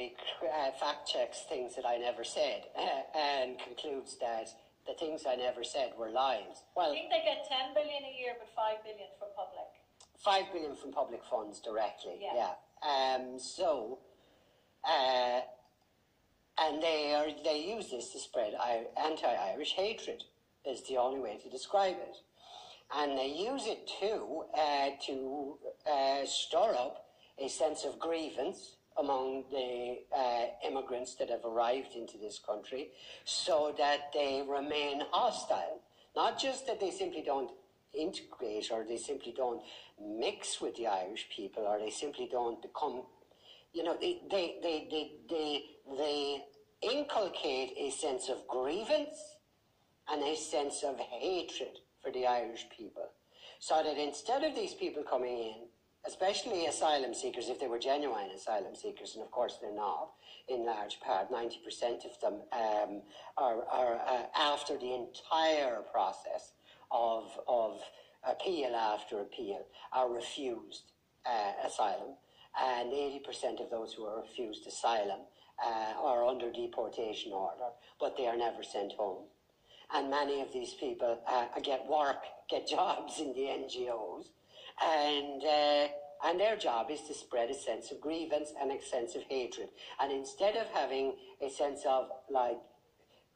uh, fact checks things that I never said and concludes that the things I never said were lies. Well, I think they get 10 billion a year, but 5 billion from public. 5 billion from public funds directly, yeah. yeah. Um, so, uh, and they are they use this to spread anti-Irish hatred. Is the only way to describe it, and they use it too uh, to uh, stir up a sense of grievance among the uh, immigrants that have arrived into this country, so that they remain hostile. Not just that they simply don't integrate or they simply don't mix with the Irish people or they simply don't become, you know, they, they, they, they, they, they inculcate a sense of grievance and a sense of hatred for the Irish people. So that instead of these people coming in, especially asylum seekers, if they were genuine asylum seekers, and of course they're not, in large part, 90% of them um, are, are uh, after the entire process of, of appeal after appeal are refused uh, asylum, and 80% of those who are refused asylum uh, are under deportation order, but they are never sent home. And many of these people uh, get work, get jobs in the NGOs, and uh, and their job is to spread a sense of grievance and a sense of hatred. And instead of having a sense of like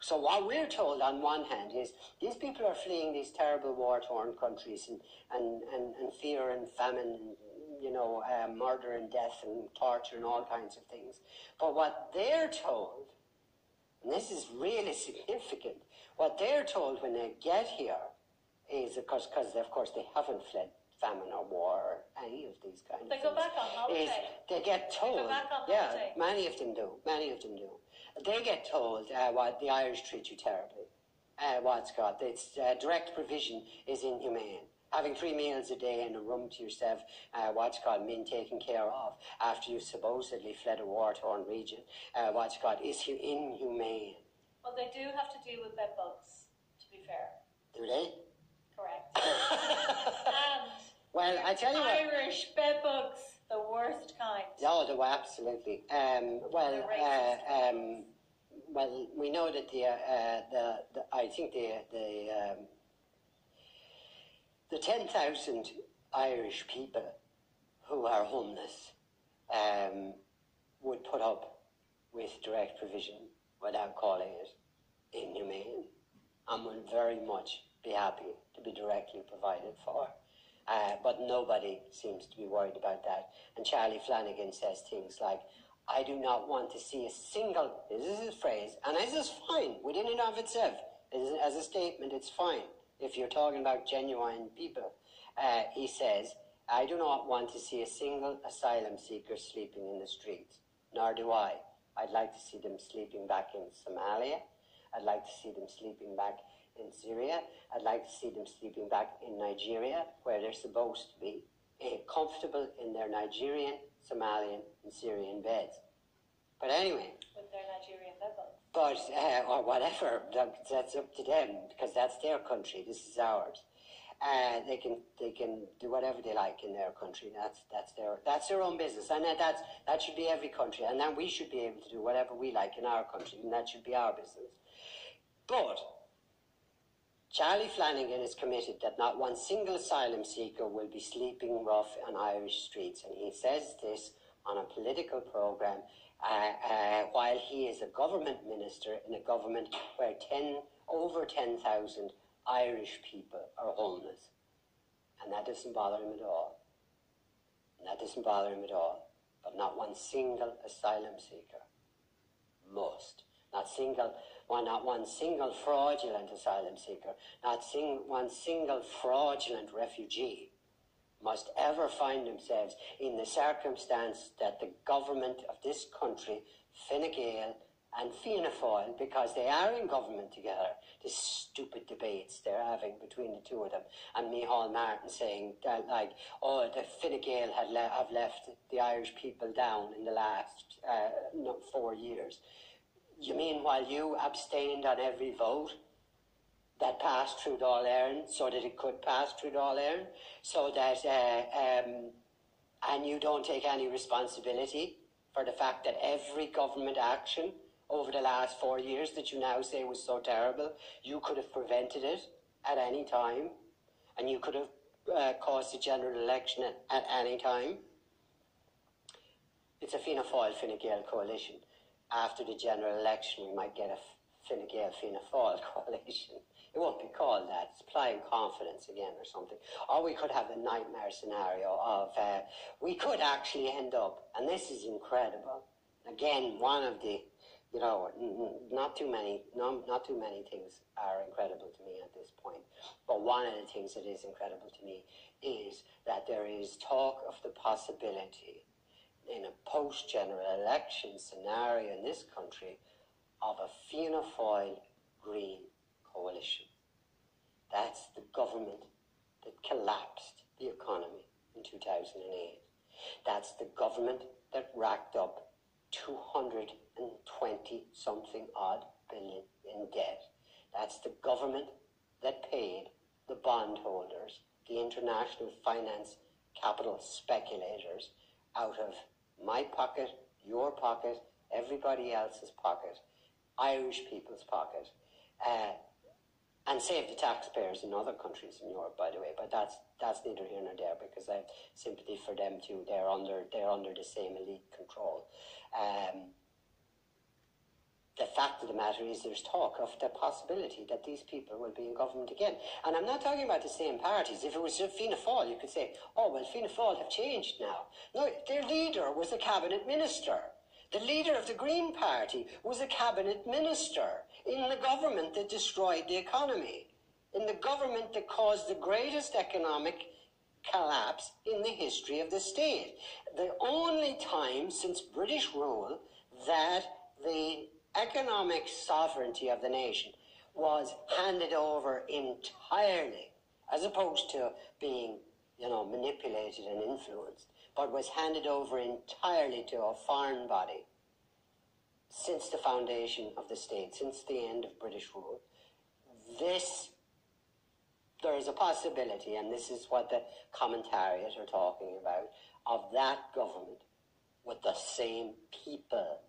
so what we're told on one hand is these people are fleeing these terrible war-torn countries and, and, and, and fear and famine and, you know, uh, murder and death and torture and all kinds of things. But what they're told, and this is really significant, what they're told when they get here is, of course, because of course they haven't fled famine or war or any of these kinds they of things. They go back on holiday. they get told. They go back on yeah, holiday. many of them do. Many of them do. They get told uh, what the Irish treat you terribly. Uh, what's got it's uh, direct provision is inhumane. Having three meals a day in a room to yourself, uh, what's called being taken care of after you've supposedly fled a war-torn region, uh, what's called is inhumane. Well, they do have to deal with bed bugs, to be fair. Do they? Correct. and well, I tell you Irish what, bed bugs, the worst kind. No, they were absolutely. Um, well, uh, um, well, we know that the, uh, the, the I think the the um, the ten thousand Irish people who are homeless um, would put up with direct provision without calling it inhumane, and would very much be happy to be directly provided for. Uh, but nobody seems to be worried about that. And Charlie Flanagan says things like, I do not want to see a single, this is his phrase, and this is fine within and of itself. As a statement, it's fine if you're talking about genuine people. Uh, he says, I do not want to see a single asylum seeker sleeping in the streets, nor do I. I'd like to see them sleeping back in Somalia. I'd like to see them sleeping back in Syria. I'd like to see them sleeping back in Nigeria, where they're supposed to be, eh, comfortable in their Nigerian, Somalian, and Syrian beds. But anyway. With their Nigerian bed bugs. But, uh, or whatever, that's up to them, because that's their country, this is ours. Uh, they can they can do whatever they like in their country. That's that's their that's their own business, and that that's, that should be every country. And then we should be able to do whatever we like in our country, and that should be our business. But Charlie Flanagan is committed that not one single asylum seeker will be sleeping rough on Irish streets, and he says this on a political programme uh, uh, while he is a government minister in a government where 10, over 10,000 Irish people are homeless. And that doesn't bother him at all. And that doesn't bother him at all. But not one single asylum seeker must. Not single one, not one single fraudulent asylum seeker, not sing, one single fraudulent refugee must ever find themselves in the circumstance that the government of this country, Fine Gael and Fianna Fáil, because they are in government together, the stupid debates they're having between the two of them, and Micheál Martin saying that, like, oh, the Fine Gael had le- have left the Irish people down in the last uh, four years. You mean while you abstained on every vote that passed through Dáil so that it could pass through Dáil so that, uh, um, and you don't take any responsibility for the fact that every government action over the last four years that you now say was so terrible, you could have prevented it at any time, and you could have uh, caused a general election at, at any time. It's a Fianna Fáil Fine Gael coalition. After the general election, we might get a Fine Gael Fianna Fáil coalition. It won't be called that. It's applying confidence again or something. Or we could have a nightmare scenario of uh, we could actually end up, and this is incredible. Again, one of the you know, not too many, not, not too many things are incredible to me at this point. But one of the things that is incredible to me is that there is talk of the possibility in a post-general election scenario in this country of a Fianna Fáil Green coalition. That's the government that collapsed the economy in 2008. That's the government that racked up 220 something odd billion in debt. That's the government that paid the bondholders, the international finance capital speculators, out of my pocket, your pocket, everybody else's pocket, Irish people's pocket, uh, and save the taxpayers in other countries in Europe, by the way. But that's that's neither here nor there because I have sympathy for them too. They're under they're under the same elite control. Um, the fact of the matter is there's talk of the possibility that these people will be in government again. And I'm not talking about the same parties. If it was Fianna Fáil, you could say, oh, well, Fianna Fáil have changed now. No, their leader was a cabinet minister. The leader of the Green Party was a cabinet minister in the government that destroyed the economy, in the government that caused the greatest economic collapse in the history of the state. The only time since British rule that the economic sovereignty of the nation was handed over entirely, as opposed to being, you know, manipulated and influenced, but was handed over entirely to a foreign body since the foundation of the state, since the end of British rule. This there is a possibility, and this is what the commentariat are talking about, of that government with the same people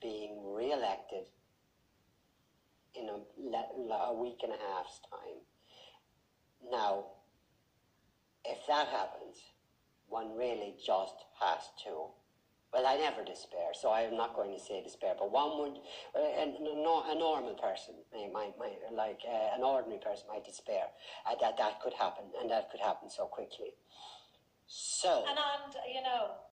being re-elected in a, a week and a half's time. Now, if that happens, one really just has to well, I never despair, so I am not going to say despair. But one would, uh, a, a, normal person, might, might, like uh, an ordinary person, might despair uh, that that could happen, and that could happen so quickly. So, and and you know,